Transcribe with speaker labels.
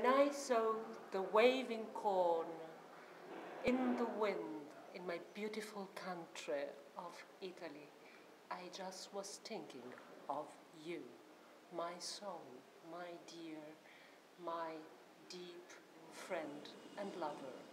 Speaker 1: When I saw the waving corn in the wind in my beautiful country of Italy, I just was thinking of you, my soul, my dear, my deep friend and lover.